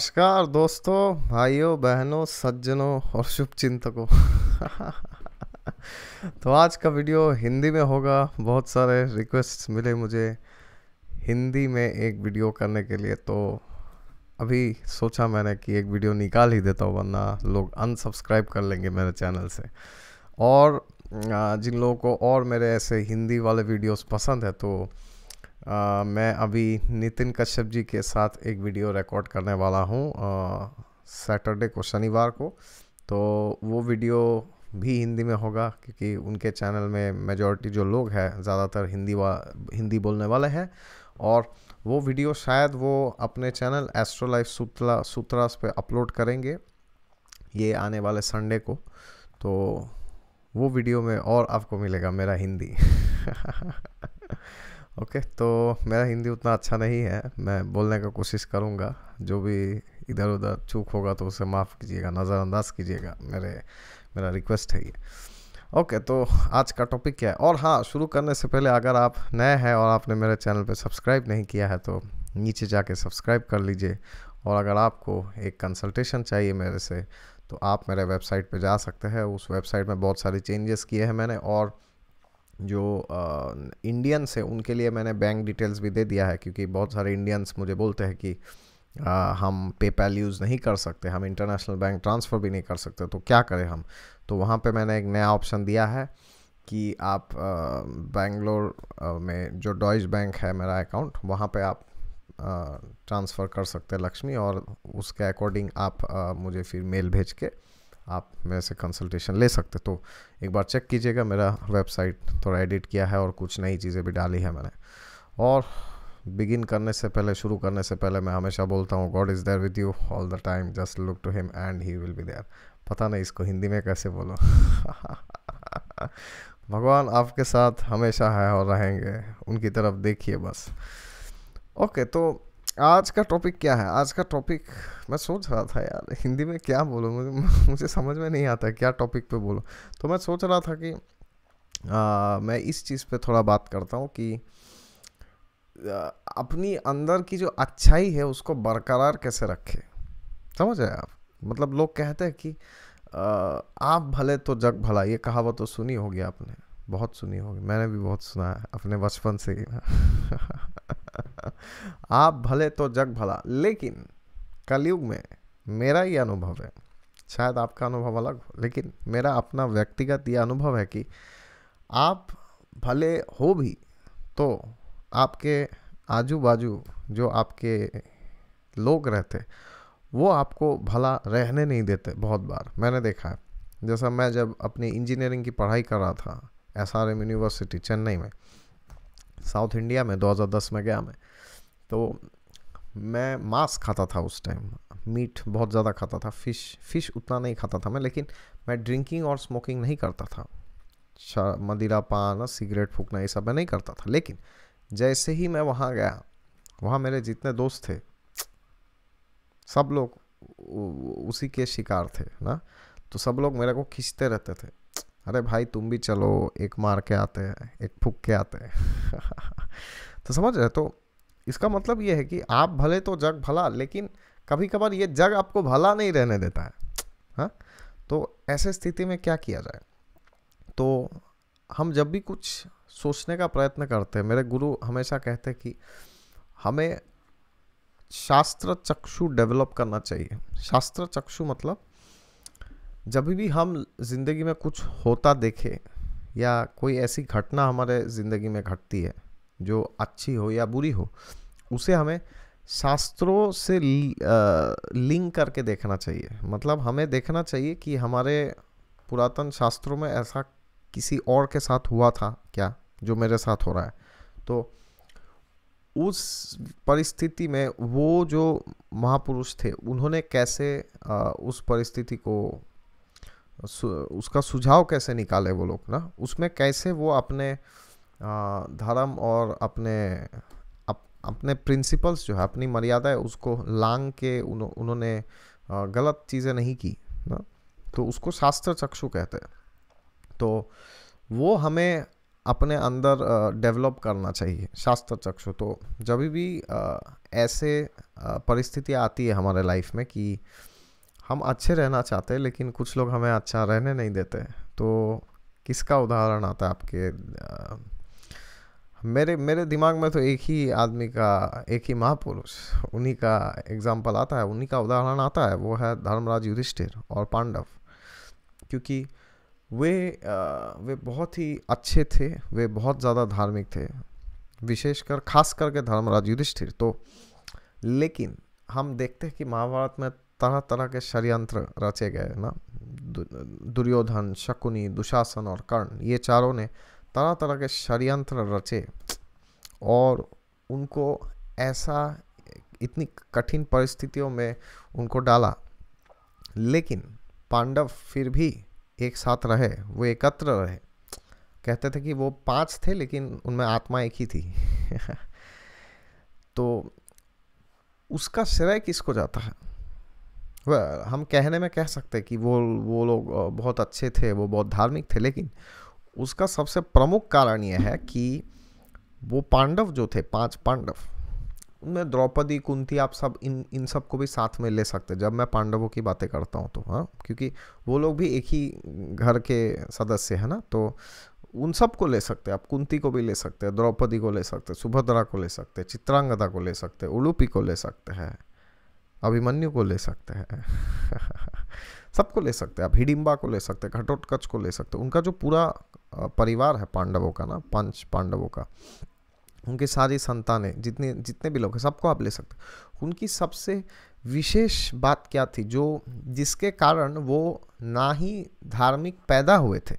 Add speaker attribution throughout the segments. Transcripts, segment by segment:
Speaker 1: नमस्कार दोस्तों, भाइयों, बहनों, सज्जनों और शुभचिंतकों। तो आज का वीडियो हिंदी में होगा। बहुत सारे रिक्वेस्ट मिले मुझे हिंदी में एक वीडियो करने के लिए तो अभी सोचा मैंने कि एक वीडियो निकाल ही देता हूँ, वरना लोग अनसब्सक्राइब कर लेंगे मेरे चैनल से। और जिन लोगों को और मेरे ऐसे हिंदी वाले वीडियोस पसंद है तो आ, मैं अभी नितिन कश्यप जी के साथ एक वीडियो रिकॉर्ड करने वाला हूँ सैटरडे को शनिवार को। तो वो वीडियो भी हिंदी में होगा क्योंकि उनके चैनल में मेजॉरिटी जो लोग हैं ज़्यादातर हिंदी वा हिंदी बोलने वाले हैं। और वो वीडियो शायद वो अपने channel astro life Sutra Sutras पे अपलोड करेंगे ये आने वाले संडे को। तो वो वीडियो में और आपको मिलेगा मेरा हिंदी। ओके okay, तो मेरा हिंदी उतना अच्छा नहीं है। मैं बोलने का कोशिश करूँगा। जो भी इधर उधर चूक होगा तो उसे माफ़ कीजिएगा नज़रअंदाज कीजिएगा। मेरे मेरा रिक्वेस्ट है ये। ओके okay, तो आज का टॉपिक क्या है? और हाँ शुरू करने से पहले अगर आप नए हैं और आपने मेरे चैनल पे सब्सक्राइब नहीं किया है तो नीचे जाके सब्सक्राइब कर लीजिए। और अगर आपको एक कंसल्टेशन चाहिए मेरे से तो आप मेरे वेबसाइट पे जा सकते हैं। उस वेबसाइट में बहुत सारी चेंजेस किए हैं मैंने और जो इंडियंस है उनके लिए मैंने बैंक डिटेल्स भी दे दिया है क्योंकि बहुत सारे इंडियंस मुझे बोलते हैं कि आ, हम पेपैल यूज़ नहीं कर सकते हम इंटरनेशनल बैंक ट्रांसफ़र भी नहीं कर सकते तो क्या करें हम? तो वहाँ पे मैंने एक नया ऑप्शन दिया है कि आप बेंगलोर में जो डॉइज बैंक है मेरा अकाउंट वहाँ पे आप ट्रांसफ़र कर सकते हैं लक्ष्मी और उसके अकॉर्डिंग आप आ, मुझे फिर मेल भेज के आप मेरे से कंसल्टेशन ले सकते तो एक बार चेक कीजिएगा, मेरा वेबसाइट थोड़ा एडिट किया है और कुछ नई चीज़ें भी डाली है मैंने। और बिगिन करने से पहले, शुरू करने से पहले मैं हमेशा बोलता हूँ God is there with you all the time just look to him and he will be there पता नहीं इसको हिंदी में कैसे बोलो। भगवान आपके साथ हमेशा है और रहेंगे। उनकी तरफ़ देखिए बस। ओके तो आज का टॉपिक क्या है? आज का टॉपिक मैं सोच रहा था यार हिंदी में क्या बोलूँ? मुझे मुझे समझ में नहीं आता क्या टॉपिक पे बोलूँ। तो मैं सोच रहा था कि आ, मैं इस चीज़ पे थोड़ा बात करता हूँ कि आ, अपनी अंदर की जो अच्छाई है उसको बरकरार कैसे रखे? समझ रहे आप? मतलब लोग कहते हैं कि आ, आप भले तो जग भला ये कहावत तो सुनी होगी आपने बहुत सुनी होगी मैंने भी बहुत सुना है अपने बचपन से ही। आप भले तो जग भला, लेकिन कलयुग में मेरा ये अनुभव है, शायद आपका अनुभव अलग हो, लेकिन मेरा अपना व्यक्तिगत ये अनुभव है कि आप भले हो भी तो आपके आजू बाजू जो आपके लोग रहते, वो आपको भला रहने नहीं देते बहुत बार। मैंने देखा है, जैसा मैं जब अपनी इंजीनियरिंग की पढ़ाई कर रहा था S R M university, Chennai में, साउथ इंडिया में 2010 में गया मैं तो मैं मांस खाता था उस टाइम मीट बहुत ज़्यादा खाता था फ़िश फ़िश उतना नहीं खाता था मैं, लेकिन मैं ड्रिंकिंग और स्मोकिंग नहीं करता था। मदिरा पान सिगरेट फूकना, ये सब मैं नहीं करता था। लेकिन जैसे ही मैं वहाँ गया, वहाँ मेरे जितने दोस्त थे, सब लोग उसी के शिकार थे, ना? तो सब लोग मेरे को खींचते रहते थे। अरे भाई, तुम भी चलो, एक मार के आते हैं, एक फूक के आते हैं। तो समझ रहे तो इसका मतलब ये है कि आप भले तो जग भला, लेकिन कभी कभार ये जग आपको भला नहीं रहने देता है। हाँ? तो ऐसे स्थिति में क्या किया जाए? तो हम जब भी कुछ सोचने का प्रयत्न करते हैं, मेरे गुरु हमेशा कहते हैं कि हमें शास्त्र चक्षु डेवलप करना चाहिए। शास्त्र चक्षु मतलब जब भी हम ज़िंदगी में कुछ होता देखें या कोई ऐसी घटना हमारे ज़िंदगी में घटती है जो अच्छी हो या बुरी हो, उसे हमें शास्त्रों से लिंक करके देखना चाहिए। मतलब हमें देखना चाहिए कि हमारे पुरातन शास्त्रों में ऐसा किसी और के साथ हुआ था क्या, जो मेरे साथ हो रहा है। तो उस परिस्थिति में वो जो महापुरुष थे, उन्होंने कैसे उस परिस्थिति को उसका सुझाव कैसे निकाले वो लोग ना, उसमें कैसे वो अपने धर्म और अपने अप, अपने प्रिंसिपल्स जो है अपनी मर्यादा है उसको लांग के उन, उन्होंने गलत चीज़ें नहीं की ना? तो उसको शास्त्र चक्षु कहते हैं। तो वो हमें अपने अंदर डेवलप करना चाहिए शास्त्र चक्षु। तो जब भी ऐसे परिस्थितियाँ आती है हमारे लाइफ में कि हम अच्छे रहना चाहते हैं लेकिन कुछ लोग हमें अच्छा रहने नहीं देते। तो किसका उदाहरण आता है आपके मेरे मेरे दिमाग में तो एक ही आदमी का, एक ही महापुरुष, उन्हीं का एग्ज़ाम्पल आता है, उन्हीं का उदाहरण आता है, वो है धर्मराज युधिष्ठिर और पांडव। क्योंकि वे वे बहुत ही अच्छे थे, वे बहुत ज़्यादा धार्मिक थे, विशेषकर, खास करके धर्मराज युधिष्ठिर। तो लेकिन हम देखते हैं कि महाभारत में तरह तरह के षडयंत्र रचे गए ना। दुर्योधन, शकुनी, दुशासन और कर्ण, ये चारों ने तरह तरह के षडयंत्र रचे और उनको ऐसा इतनी कठिन परिस्थितियों में उनको डाला। लेकिन पांडव फिर भी एक साथ रहे, वो एकत्र रहे। कहते थे कि वो पाँच थे, लेकिन उनमें आत्मा एक ही थी। तो उसका श्रेय किसको जाता है? वह हम कहने में कह सकते कि वो वो लोग बहुत अच्छे थे, वो बहुत धार्मिक थे, लेकिन उसका सबसे प्रमुख कारण यह है कि वो पांडव जो थे, पाँच पांडव, उनमें द्रौपदी, कुंती, आप सब इन इन सबको भी साथ में ले सकते जब मैं पांडवों की बातें करता हूँ तो हाँ क्योंकि वो लोग भी एक ही घर के सदस्य हैं ना तो उन सबको ले सकते हैं। आप कुंती को भी ले सकते हैं, द्रौपदी को ले सकते हैं, सुभद्रा को ले सकते हैं, चित्रांगदा को ले सकते हैं उलूपी को ले सकते हैं, अभिमन्यु को ले सकते हैं। सबको ले सकते हैं। आप हिडिम्बा को ले सकते हैं घटोत्कच को ले सकते हैं। उनका जो पूरा परिवार है पांडवों का ना पंच पांडवों का उनकी सारी संतानें जितने जितने भी लोग हैं सबको आप ले सकते उनकी सबसे विशेष बात क्या थी? जो जिसके कारण वो ना ही धार्मिक पैदा हुए थे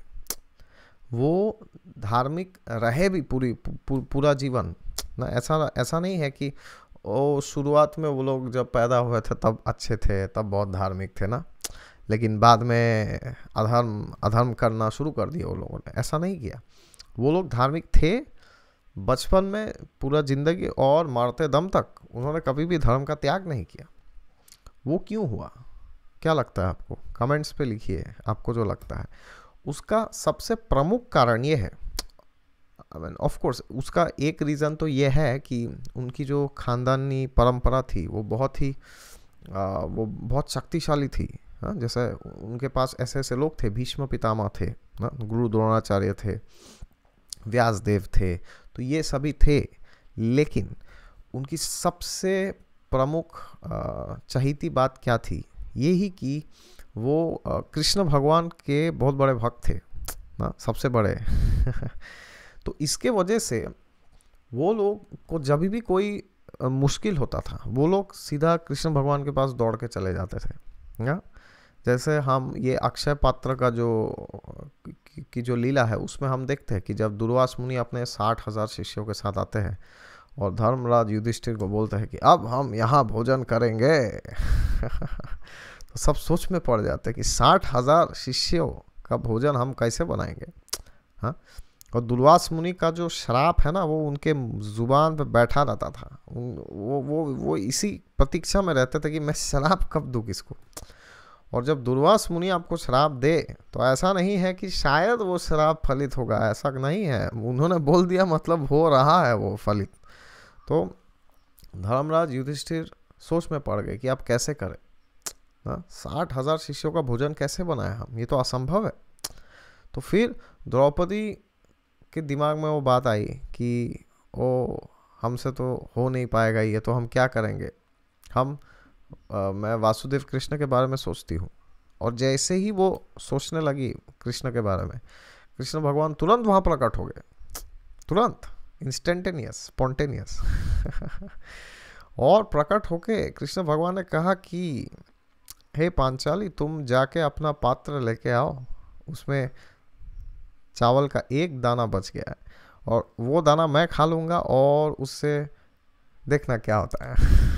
Speaker 1: वो धार्मिक रहे भी पूरी पू, पूरा जीवन ना ऐसा ऐसा नहीं है कि ओ शुरुआत में वो लोग जब पैदा हुए थे तब अच्छे थे तब बहुत धार्मिक थे ना। लेकिन बाद में अधर्म अधर्म करना शुरू कर दिया वो लोगों ने। ऐसा नहीं किया। वो लोग धार्मिक थे बचपन में पूरा ज़िंदगी और मरते दम तक उन्होंने कभी भी धर्म का त्याग नहीं किया। वो क्यों हुआ? क्या लगता है आपको? कमेंट्स पे लिखिए आपको जो लगता है। उसका सबसे प्रमुख कारण ये है। आई ऑफ़ कोर्स उसका एक रीज़न तो ये है कि उनकी जो खानदानी परंपरा थी वो बहुत ही आ, वो बहुत शक्तिशाली थी। हाँ जैसे उनके पास ऐसे ऐसे लोग थे भीष्म पितामह थे, ना, गुरु द्रोणाचार्य थे, व्यासदेव थे तो ये सभी थे, लेकिन उनकी सबसे प्रमुख चहीती बात क्या थी? ये ही कि वो कृष्ण भगवान के बहुत बड़े भक्त थे, ना, सबसे बड़े। तो इसके वजह से वो लोग को जब भी कोई मुश्किल होता था, वो लोग सीधा कृष्ण भगवान के पास दौड़ के चले जाते थे, ना? जैसे हम ये अक्षय पात्र का जो, की जो लीला है, उसमें हम देखते हैं कि जब दुर्वास मुनि अपने साठ हज़ार शिष्यों के साथ आते हैं और धर्मराज युधिष्ठिर को बोलते हैं कि अब हम यहाँ भोजन करेंगे। तो सब सोच में पड़ जाते हैं कि साठ हज़ार शिष्यों का भोजन हम कैसे बनाएँगे? हाँ? और दुर्वास मुनि का जो शराप है ना, वो उनके ज़ुबान पे बैठा रहता था। वो वो वो इसी प्रतीक्षा में रहते थे कि मैं शराब कब दूँ किसको? और जब दुर्वास मुनि आपको शराब दे तो ऐसा नहीं है कि शायद वो शराब फलित होगा, ऐसा नहीं है। उन्होंने बोल दिया मतलब हो रहा है वो फलित। तो धर्मराज युधिष्ठिर सोच में पड़ गए कि आप कैसे करें? ना साठ हज़ार शिष्यों का भोजन कैसे बनाए हम? ये तो असंभव है। तो फिर द्रौपदी के दिमाग में वो बात आई कि, ओ, हमसे तो हो नहीं पाएगा ये तो हम क्या करेंगे? हम मैं वासुदेव कृष्ण के बारे में सोचती हूँ। और जैसे ही वो सोचने लगी कृष्ण के बारे में, कृष्ण भगवान तुरंत वहाँ प्रकट हो गए। तुरंत इंस्टेंटेनियस स्पॉन्टेनियस और प्रकट होके कृष्ण भगवान ने कहा कि, हे पांचाली, तुम जाके अपना पात्र लेके आओ। उसमें चावल का एक दाना बच गया है। और वो दाना मैं खा लूँगा और उससे देखना क्या होता है।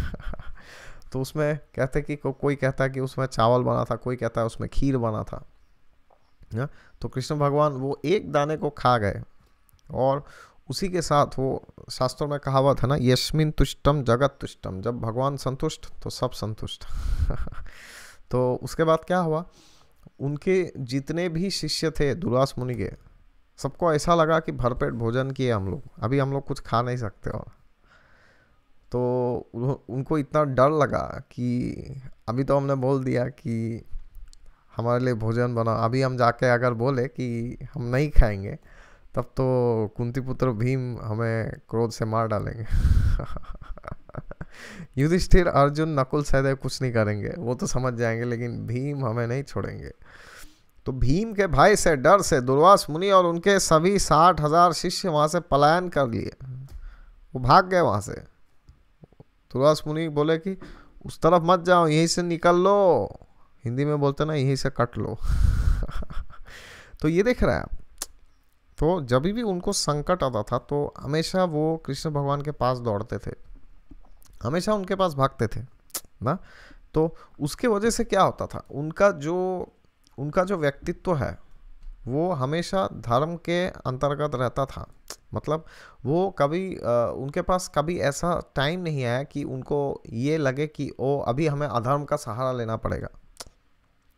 Speaker 1: तो उसमें कहते कि को, कोई कहता है कि उसमें चावल बना था कोई कहता है उसमें खीर बना था ना? तो कृष्ण भगवान वो एक दाने को खा गए और उसी के साथ वो शास्त्रों में कहावत है ना यशमिन तुष्टम जगत तुष्टम जब भगवान संतुष्ट तो सब संतुष्ट। तो उसके बाद क्या हुआ? उनके जितने भी शिष्य थे दुर्वास मुनि के सबको ऐसा लगा कि भरपेट भोजन किए हम लोग अभी हम लोग कुछ खा नहीं सकते और तो उनको इतना डर लगा कि अभी तो हमने बोल दिया कि हमारे लिए भोजन बना अभी हम जाके अगर बोले कि हम नहीं खाएँगे, तब तो कुंती पुत्र भीम हमें क्रोध से मार डालेंगे। युधिष्ठिर, अर्जुन, नकुल सहदेव कुछ नहीं करेंगे। वो तो समझ जाएँगे, लेकिन भीम हमें नहीं छोड़ेंगे। तो भीम के भाई से डर से दुर्वास मुनि और उनके सभी साठ हज़ार शिष्य वहाँ से पलायन कर लिए। वो भाग गए वहाँ से। दुर्वास मुनि बोले कि, उस तरफ़ मत जाओ, यहीं से निकल लो। हिंदी में बोलते ना, यहीं से कट लो। तो ये देख रहे हैं। आप तो जब भी उनको संकट आता था तो हमेशा वो कृष्ण भगवान के पास दौड़ते थे। हमेशा उनके पास भागते थे, ना? तो उसके वजह से क्या होता था? उनका जो उनका जो व्यक्तित्व है, वो हमेशा धर्म के अंतर्गत रहता था। मतलब वो कभी आ, उनके पास कभी ऐसा टाइम नहीं आया कि उनको ये लगे कि ओ अभी हमें अधर्म का सहारा लेना पड़ेगा।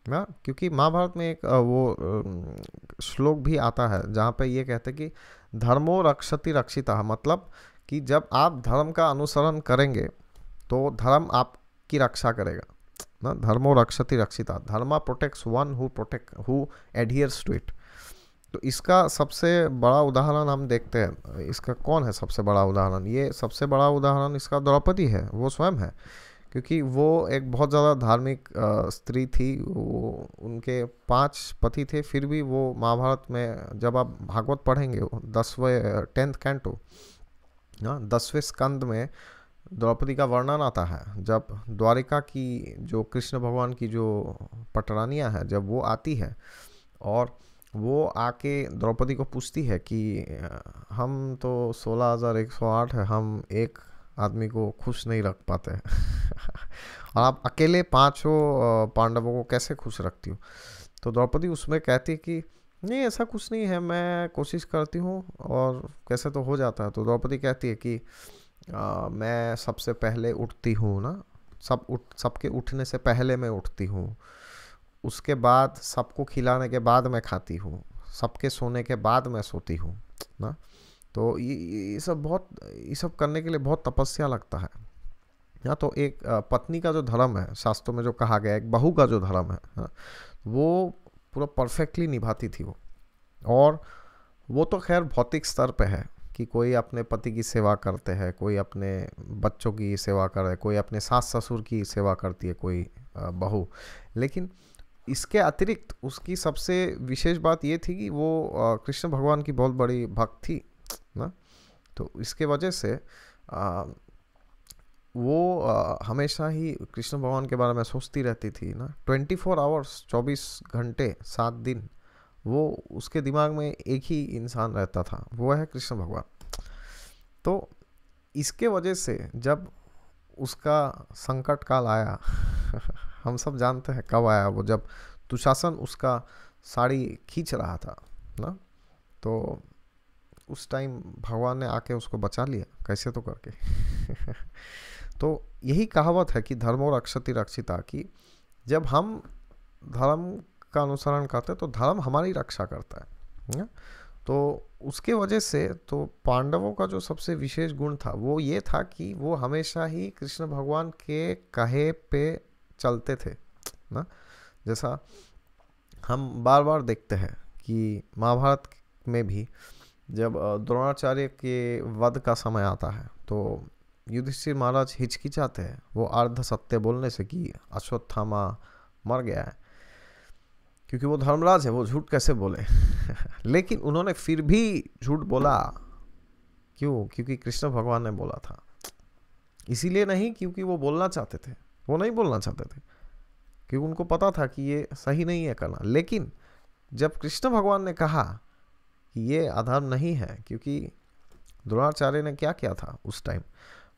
Speaker 1: ना? क्योंकि महाभारत में एक वो श्लोक भी आता है जहाँ पे ये कहते हैं कि धर्मो रक्षति रक्षिता। मतलब कि जब आप धर्म का अनुसरण करेंगे तो धर्म आपकी रक्षा करेगा। ना? धर्मो रक्षति रक्षिता। Dharma protects one who protect who adheres to it तो इसका सबसे बड़ा उदाहरण हम देखते हैं। इसका कौन है सबसे बड़ा उदाहरण? ये सबसे बड़ा उदाहरण इसका द्रौपदी है, वो स्वयं है। क्योंकि वो एक बहुत ज़्यादा धार्मिक स्त्री थी, वो उनके पाँच पति थे, फिर भी वो महाभारत में जब आप भागवत पढ़ेंगे, दसवें, टेंथ कैंटो हाँ दसवें स्कंद में द्रौपदी का वर्णन आता है। जब द्वारिका की जो कृष्ण भगवान की जो पटरानियाँ हैं, जब वो आती है और वो आके द्रौपदी को पूछती है कि हम तो सोलह हज़ार एक सौ आठ है हम एक आदमी को खुश नहीं रख पाते और आप अकेले पाँचों पांडवों को कैसे खुश रखती हूँ? तो द्रौपदी उसमें कहती है कि नहीं ऐसा कुछ नहीं है मैं कोशिश करती हूँ और कैसे तो हो जाता है। तो द्रौपदी कहती है कि आ, मैं सबसे पहले उठती हूँ ना सब उठ सबके उठने से पहले मैं उठती हूँ। उसके बाद सबको खिलाने के बाद मैं खाती हूँ सबके सोने के बाद मैं सोती हूँ ना? तो ये ये सब बहुत ये सब करने के लिए बहुत तपस्या लगता है। या तो एक पत्नी का जो धर्म है शास्त्रों में जो कहा गया एक बहू का जो धर्म है हाँ, वो पूरा परफेक्टली निभाती थी वो। और वो तो खैर भौतिक स्तर पे है कि कोई अपने पति की सेवा करते हैं कोई अपने बच्चों की सेवा कर रहे कोई अपने सास ससुर की सेवा करती है कोई बहू। लेकिन इसके अतिरिक्त उसकी सबसे विशेष बात ये थी कि वो कृष्ण भगवान की बहुत बड़ी भक्त थी ना? तो इसके वजह से आ, वो आ, हमेशा ही कृष्ण भगवान के बारे में सोचती रहती थी ना? ट्वेंटी फोर आवर्स चौबीस घंटे सात दिन वो उसके दिमाग में एक ही इंसान रहता था वो है कृष्ण भगवान। तो इसके वजह से जब उसका संकट काल आया हम सब जानते हैं कब आया वो जब दुशासन उसका साड़ी खींच रहा था, ना? तो उस टाइम भगवान ने आके उसको बचा लिया, कैसे तो करके। तो यही कहावत है कि धर्म और अक्षति रक्षिता की, जब हम धर्म का अनुसरण करते तो धर्म हमारी रक्षा करता है, ना? तो उसके वजह से तो पांडवों का जो सबसे विशेष गुण था, वो ये था कि वो हमेशा ही कृष्ण भगवान के कहे पे चलते थे, ना? जैसा हम बार बार देखते हैं कि महाभारत में भी जब द्रोणाचार्य के वध का समय आता है तो युधिष्ठिर महाराज हिचकिचाते हैं। वो अर्ध सत्य बोलने से कि अश्वत्थामा मर गया है, क्योंकि वो धर्मराज है, वो झूठ कैसे बोले? लेकिन उन्होंने फिर भी झूठ बोला। क्यों? क्योंकि कृष्ण भगवान ने बोला था। इसीलिए नहीं, क्योंकि वो बोलना चाहते थे। वो नहीं बोलना चाहते थे, क्योंकि उनको पता था कि ये सही नहीं है करना। लेकिन जब कृष्ण भगवान ने कहा कि ये अधर्म नहीं है, क्योंकि द्रोणाचार्य ने क्या किया था उस टाइम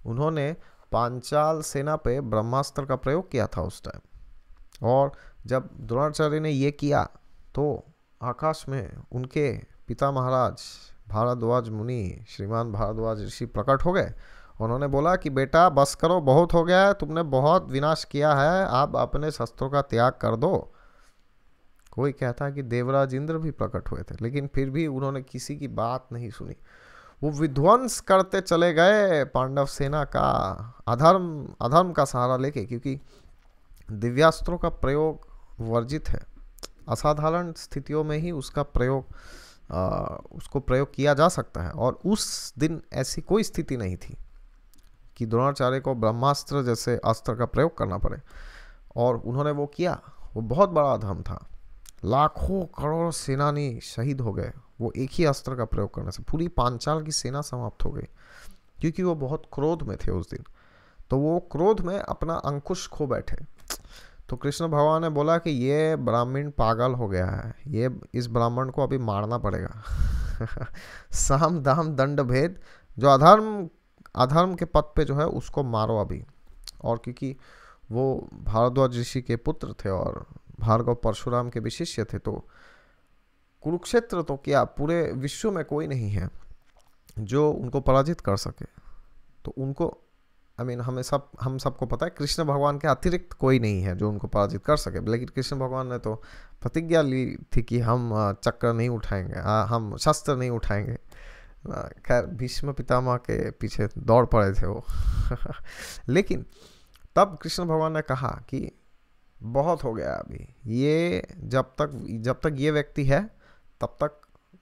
Speaker 1: उन्होंने पांचाल सेना पे ब्रह्मास्त्र का प्रयोग किया था उस टाइम और जब द्रोणाचार्य ने ये किया तो आकाश में उनके पिता महाराज भारद्वाज मुनि श्रीमान भारद्वाज ऋषि प्रकट हो गए। उन्होंने बोला कि बेटा बस करो बहुत हो गया है तुमने बहुत विनाश किया है आप अपने शस्त्रों का त्याग कर दो। कोई कहता कि देवराज इंद्र भी प्रकट हुए थे लेकिन फिर भी उन्होंने किसी की बात नहीं सुनी। वो विध्वंस करते चले गए पांडव सेना का अधर्म अधर्म का सहारा लेके क्योंकि दिव्यास्त्रों का प्रयोग वर्जित है। असाधारण स्थितियों में ही उसका प्रयोग आ, उसको प्रयोग किया जा सकता है और उस दिन ऐसी कोई स्थिति नहीं थी। कि द्रोणाचार्य को ब्रह्मास्त्र जैसे अस्त्र का प्रयोग करना पड़े। और उन्होंने वो किया। वो बहुत बड़ा अधर्म था। लाखों करोड़ सेनानी शहीद हो गए। वो एक ही अस्त्र का प्रयोग करने से। पूरी पांचाल की सेना समाप्त हो गई। क्योंकि वो बहुत क्रोध में थे उस दिन। तो वो क्रोध में अपना अंकुश खो बैठे। तो कृष्ण भगवान ने बोला कि ये ब्राह्मण पागल हो गया है। ये इस ब्राह्मण को अभी मारना पड़ेगा। साम दाम दंड भेद। जो अधर्म अधर्म के पद पे जो है उसको मारो अभी। और क्योंकि वो भारद्वाज ऋषि के पुत्र थे और भार्गव परशुराम के विशिष्य थे तो कुरुक्षेत्र तो क्या पूरे विश्व में कोई नहीं है जो उनको पराजित कर सके। तो उनको आई I मीन mean, हमें सब हम सबको पता है कृष्ण भगवान के अतिरिक्त कोई नहीं है जो उनको पराजित कर सके। लेकिन कृष्ण भगवान ने तो प्रतिज्ञा ली थी कि हम चक्र नहीं उठाएँगे हम शस्त्र नहीं उठाएँगे। खैर भीष्म पितामह के पीछे दौड़ पड़े थे वो। लेकिन तब कृष्ण भगवान ने कहा कि बहुत हो गया अभी। ये जब तक जब तक ये व्यक्ति है, तब तक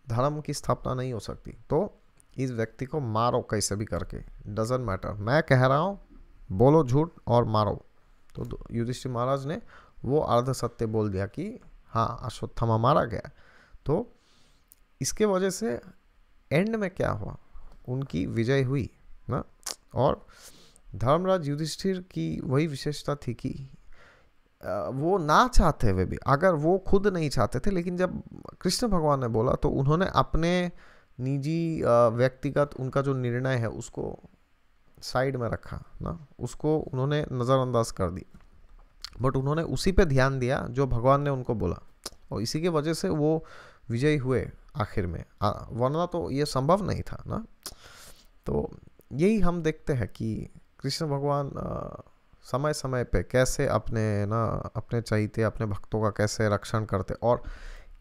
Speaker 1: धर्म की स्थापना नहीं हो सकती। तो इस व्यक्ति को मारो कैसे भी करके। डजेंट मैटर मैं कह रहा हूँ, बोलो झूठ और मारो। तो युधिष्ठिर महाराज ने वो अर्ध सत्य बोल दिया कि हाँ अश्वत्थमा मारा गया। तो इसके वजह से एंड में क्या हुआ? उनकी विजय हुई, ना? और धर्मराज युधिष्ठिर की वही विशेषता थी कि वो ना चाहते हुए भी, अगर वो खुद नहीं चाहते थे, लेकिन जब कृष्ण भगवान ने बोला तो उन्होंने अपने निजी व्यक्तिगत उनका जो निर्णय है, उसको साइड में रखा, ना? उसको उन्होंने नज़रअंदाज कर दी। बट उन्होंने उसी पे ध्यान दिया, जो भगवान ने उनको बोला। और इसी के वजह से वो विजयी हुए। आखिर में। वरना तो ये संभव नहीं था ना? तो यही हम देखते हैं कि कृष्ण भगवान समय समय पे कैसे अपने, ना, अपने चाहिए अपने भक्तों का कैसे रक्षण करते और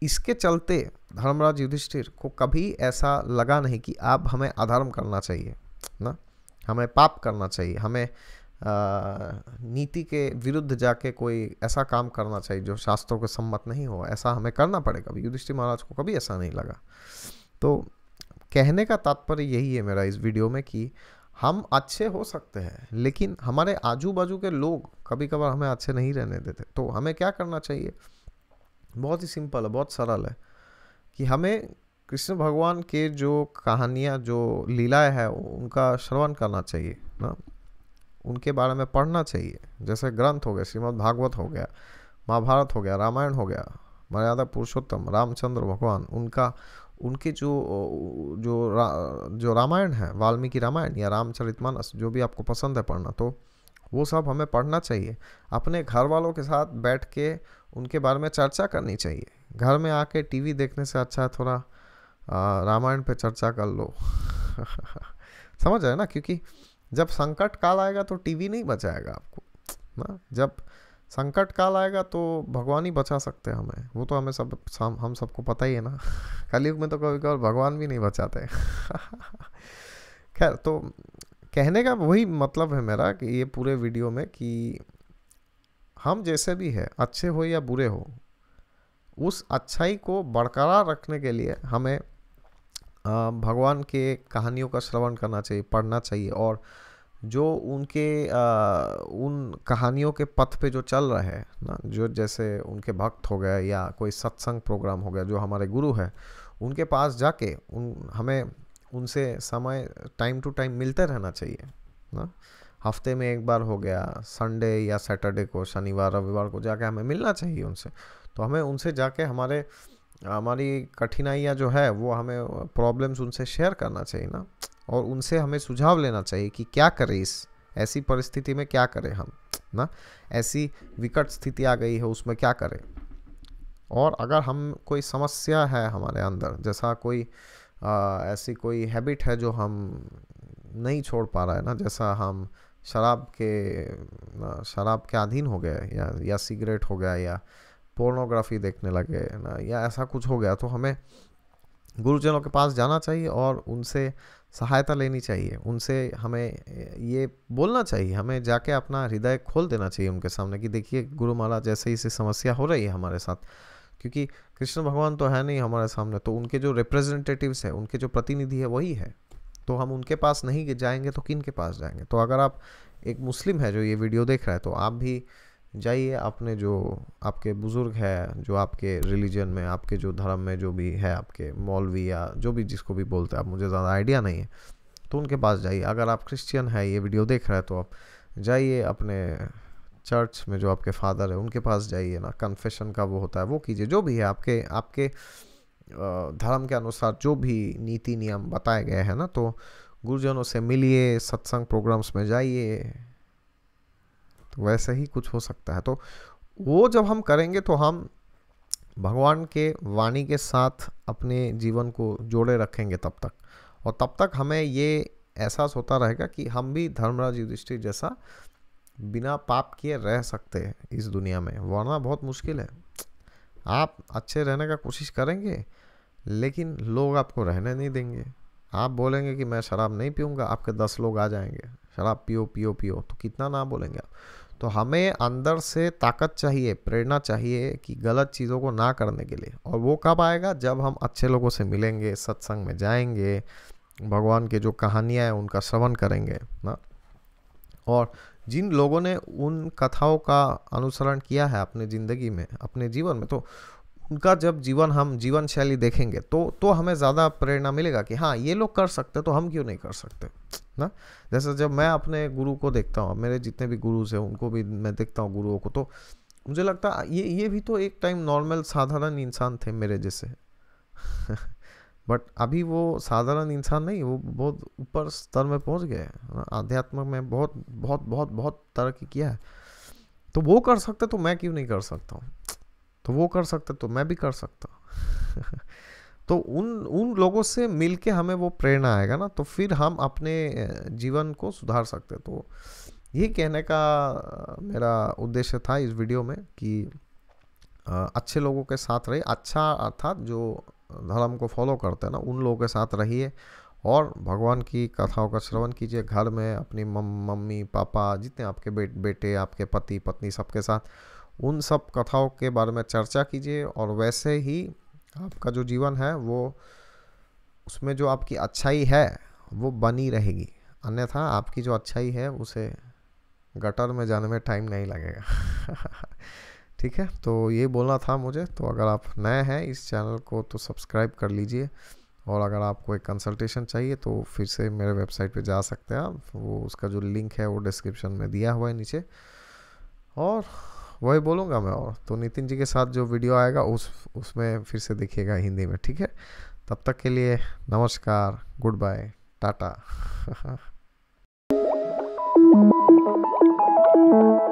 Speaker 1: इसके चलते धर्मराज युधिष्ठिर को कभी ऐसा लगा नहीं कि आप हमें अधर्म करना चाहिए, ना? हमें पाप करना चाहिए, हमें नीति के विरुद्ध जाके कोई ऐसा काम करना चाहिए जो शास्त्रों के सम्मत नहीं हो, ऐसा हमें करना पड़ेगा। युधिष्ठिर महाराज को कभी ऐसा नहीं लगा। तो कहने का तात्पर्य यही है मेरा इस वीडियो में कि हम अच्छे हो सकते हैं, लेकिन हमारे आजू बाजू के लोग कभी कभार हमें अच्छे नहीं रहने देते। तो हमें क्या करना चाहिए? बहुत ही सिंपल है, बहुत सरल है कि हमें कृष्ण भगवान के जो कहानियाँ, जो लीलाएँ हैं, उनका श्रवण करना चाहिए, ना? उनके बारे में पढ़ना चाहिए। जैसे ग्रंथ हो गए श्रीमद् भागवत हो गया महाभारत हो गया रामायण हो गया मर्यादा पुरुषोत्तम रामचंद्र भगवान उनका उनके जो जो रा, जो रामायण है वाल्मीकि रामायण या रामचरितमानस जो भी आपको पसंद है पढ़ना तो वो सब हमें पढ़ना चाहिए। अपने घर वालों के साथ बैठ के उनके बारे में चर्चा करनी चाहिए। घर में आके टीवी देखने से अच्छा है थोड़ा रामायण पे चर्चा कर लो। समझ रहे ना? क्योंकि जब संकट काल आएगा तो टीवी नहीं बचाएगा आपको, ना? जब संकट काल आएगा तो भगवान ही बचा सकते हैं हमें। वो तो हमें सब हम सबको पता ही है ना। कलयुग में तो कभी कभी भगवान भी नहीं बचाते। खैर तो कहने का वही मतलब है मेरा कि ये पूरे वीडियो में कि हम जैसे भी है, अच्छे हो या बुरे हो, उस अच्छाई को बरकरार रखने के लिए हमें भगवान के कहानियों का श्रवण करना चाहिए, पढ़ना चाहिए और जो उनके उन कहानियों के पथ पे जो चल रहे हैं ना, जो जैसे उनके भक्त हो गए या कोई सत्संग प्रोग्राम हो गया, जो हमारे गुरु हैं, उनके पास जाके उन, हमें उनसे समय टाइम टू टाइम मिलते रहना चाहिए ना। हफ़्ते में एक बार हो गया संडे या सैटरडे को, शनिवार, रविवार को जाके हमें मिलना चाहिए उनसे। तो हमें उनसे जाके हमारे हमारी कठिनाइयाँ जो है वो हमें प्रॉब्लम्स उनसे शेयर करना चाहिए ना। और उनसे हमें सुझाव लेना चाहिए कि क्या करें इस ऐसी परिस्थिति में क्या करें हम ना? ऐसी विकट स्थिति आ गई है उसमें क्या करें? और अगर हम कोई समस्या है हमारे अंदर जैसा कोई आ, ऐसी कोई हैबिट है जो हम नहीं छोड़ पा रहा है ना जैसा हम शराब के शराब के अधीन हो गए या या सिगरेट हो गया या पोर्नोग्राफी देखने लगे ना? या ऐसा कुछ हो गया तो हमें गुरुजनों के पास जाना चाहिए और उनसे सहायता लेनी चाहिए। उनसे हमें ये बोलना चाहिए, हमें जाके अपना हृदय खोल देना चाहिए उनके सामने कि देखिए, गुरु महाराज जैसे ही समस्या हो रही है हमारे साथ, क्योंकि कृष्ण भगवान तो है नहीं हमारे सामने तो उनके जो रिप्रेजेंटेटिव्स है, उनके जो प्रतिनिधि है, वही है। तो हम उनके पास नहीं जाएँगे तो किन के पास जाएँगे? तो अगर आप एक मुस्लिम है जो ये वीडियो देख रहा है तो आप भी जाइए अपने जो आपके बुज़ुर्ग है, जो आपके रिलीजन में, आपके जो धर्म में जो भी है, आपके मौलवी या जो भी जिसको भी बोलते हैं, आप मुझे ज़्यादा आइडिया नहीं है तो उनके पास जाइए। अगर आप क्रिश्चियन है, ये वीडियो देख रहे हैं तो आप जाइए अपने चर्च में जो आपके फादर है, उनके पास जाइए ना। कन्फेशन का वो होता है, वो कीजिए। जो भी है, आपके आपके धर्म के अनुसार जो भी नीति नियम बताए गए हैं ना तो गुरुजनों से मिलिए, सत्संग प्रोग्राम्स में जाइए। तो वैसे ही कुछ हो सकता है। तो वो जब हम करेंगे तो हम भगवान के वाणी के साथ अपने जीवन को जोड़े रखेंगे तब तक। और तब तक हमें ये एहसास होता रहेगा कि हम भी धर्मराज युधिष्ठिर जैसा बिना पाप किए रह सकते हैं इस दुनिया में। वरना बहुत मुश्किल है। आप अच्छे रहने का कोशिश करेंगे, लेकिन लोग आपको रहने नहीं देंगे। आप बोलेंगे कि मैं शराब नहीं पीऊँगा, आपके दस लोग आ जाएँगे। शराब पियो पियो पियो तो कितना ना बोलेंगे आप। तो हमें अंदर से ताकत चाहिए, प्रेरणा चाहिए कि गलत चीज़ों को ना करने के लिए। और वो कब आएगा? जब हम अच्छे लोगों से मिलेंगे, सत्संग में जाएँगे, भगवान के जो कहानियाँ हैं, उनका श्रवण करेंगे, ना? और जिन लोगों ने उन कथाओं का अनुसरण किया है अपने ज़िंदगी में, अपने जीवन में तो उनका जब जीवन हम जीवन शैली देखेंगे तो तो हमें ज़्यादा प्रेरणा मिलेगा कि हाँ ये लोग कर सकते तो हम क्यों नहीं कर सकते, ना? जैसे जब मैं अपने गुरु को देखता हूँ मेरे जितने भी गुरुज हैं, उनको भी मैं देखता हूँ गुरुओं को तो मुझे लगता है, ये ये भी तो एक टाइम नॉर्मल साधारण इंसान थे मेरे जैसे। बट अभी वो साधारण इंसान नहीं, वो बहुत ऊपर स्तर में पहुँच गए आध्यात्म में बहुत बहुत बहुत बहुत तरक्की किया है। तो वो कर सकते तो मैं क्यों नहीं कर सकता हूँ? तो वो कर सकते तो मैं भी कर सकता। तो उन उन लोगों से मिल के हमें वो प्रेरणा आएगा ना तो फिर हम अपने जीवन को सुधार सकते तो यही कहने का मेरा उद्देश्य था इस वीडियो में कि अच्छे लोगों के साथ रहिए। अच्छा अर्थात जो धर्म को फॉलो करते हैं ना, उन लोगों के साथ रहिए और भगवान की कथाओं का श्रवण कीजिए। घर में अपनी मम्मी, पापा, जितने आपके बेटे, आपके पति, पत्नी सबके साथ उन सब कथाओं के बारे में चर्चा कीजिए और वैसे ही आपका जो जीवन है, वो उसमें जो आपकी अच्छाई है, वो बनी रहेगी। अन्यथा आपकी जो अच्छाई है, उसे गटर में जाने में टाइम नहीं लगेगा। ठीक है? तो ये बोलना था मुझे। तो अगर आप नए हैं, इस चैनल को तो सब्सक्राइब कर लीजिए। और अगर आपको एक कंसल्टेशन चाहिए तो फिर से मेरे वेबसाइट पे जा सकते हैं आप। वो उसका जो लिंक है, वो डिस्क्रिप्शन में दिया हुआ है नीचे। और वही बोलूँगा मैं और। तो नितिन जी के साथ जो वीडियो आएगा, उस, उसमें फिर से देखिएगा हिंदी में, ठीक है? तब तक के लिए नमस्कार गुड बाय टाटा।